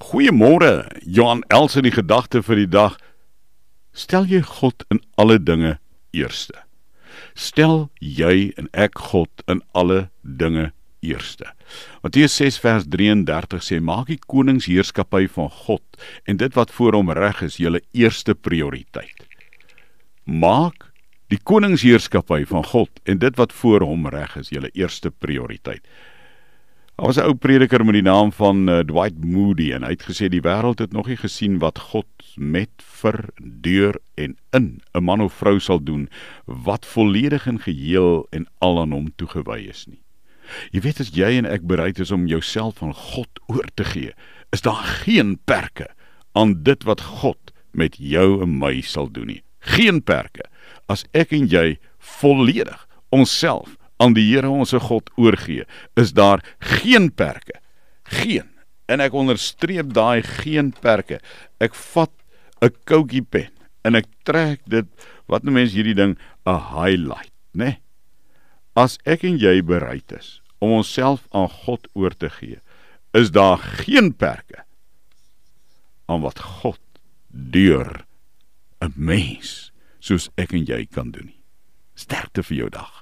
Goeiemôre, Johan Elsen die gedagte vir die dag. Stel jy God in alle dinge eerste. Stel jy en ek God in alle dinge eerste. Matteus 6 vers 33 sê maak die koningsheerskappy van God en dit wat voor hom reg is julle eerste prioriteit. Maak die koningsheerskappy van God en dit wat voor hom reg is julle eerste prioriteit. Daar was 'n ou prediker met die naam van uh, Dwight Moody en hy het gesê die wêreld het nog nie gesien wat God met vir deur en in 'n man of vrou sal doen wat volledig en geheel en al aan hom toegewy is nie. Jy weet as jy en ek bereid is om jouself aan God oor te gee, is daar geen perke aan dit wat God met jou en my sal doen nie. Geen perke as ek en jy volledig onsself aan die Here ons God oorgee, is daar geen perke. Geen. En ek onderstreep daai geen perke. Ek vat 'n koutjie pen en ek trek dit wat nou mense hierdie ding 'n highlight, né? Nee? As ek en jy bereid is om onsself aan God oor te gee, is daar geen perke aan wat God deur 'n mens soos ek en jy kan doen nie. Sterkte vir jou dag.